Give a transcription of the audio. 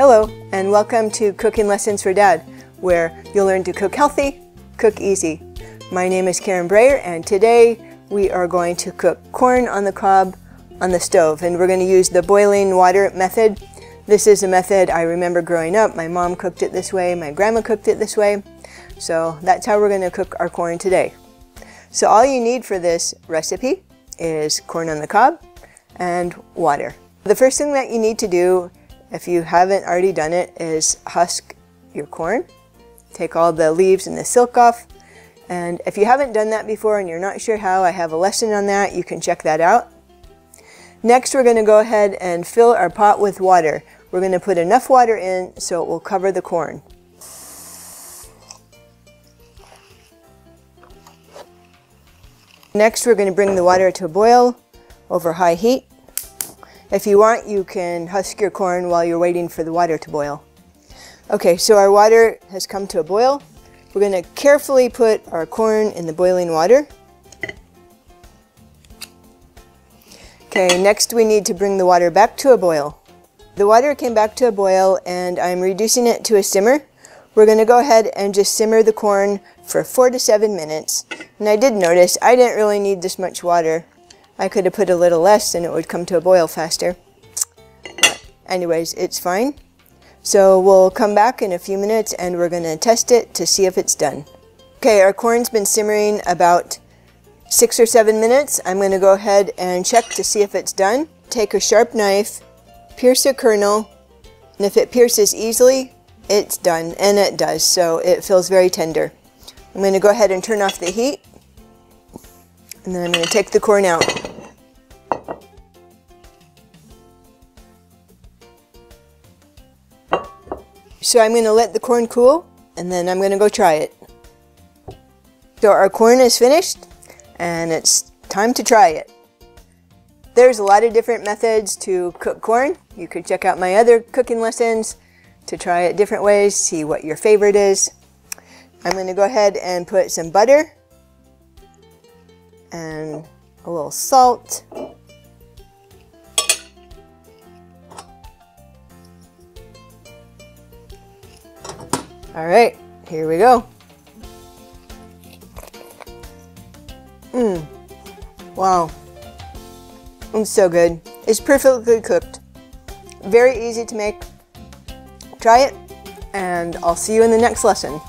Hello, and welcome to Cooking Lessons for Dad, where you'll learn to cook healthy, cook easy. My name is Karen Breyer, and today we are going to cook corn on the cob on the stove, and we're going to use the boiling water method. This is a method I remember growing up. My mom cooked it this way, my grandma cooked it this way, so that's how we're going to cook our corn today. So all you need for this recipe is corn on the cob and water. The first thing that you need to do, if you haven't already done it, is husk your corn. Take all the leaves and the silk off. And if you haven't done that before and you're not sure how, I have a lesson on that. You can check that out. Next, we're going to go ahead and fill our pot with water. We're going to put enough water in so it will cover the corn. Next, we're going to bring the water to a boil over high heat. If you want, you can husk your corn while you're waiting for the water to boil. Okay, so our water has come to a boil. We're going to carefully put our corn in the boiling water. Okay, next we need to bring the water back to a boil. The water came back to a boil and I'm reducing it to a simmer. We're going to go ahead and just simmer the corn for four to seven minutes. And I did notice I didn't really need this much water. I could have put a little less and it would come to a boil faster. But anyways, it's fine. So we'll come back in a few minutes and we're going to test it to see if it's done. Okay, our corn's been simmering about six or seven minutes. I'm going to go ahead and check to see if it's done. Take a sharp knife, pierce a kernel, and if it pierces easily, it's done, and it does, so it feels very tender. I'm going to go ahead and turn off the heat, and then I'm going to take the corn out. So I'm going to let the corn cool, and then I'm going to go try it. So our corn is finished, and it's time to try it. There's a lot of different methods to cook corn. You could check out my other cooking lessons to try it different ways, see what your favorite is. I'm going to go ahead and put some butter and a little salt. All right, here we go. Mmm, wow, it's so good. It's perfectly cooked. Very easy to make. Try it, and I'll see you in the next lesson.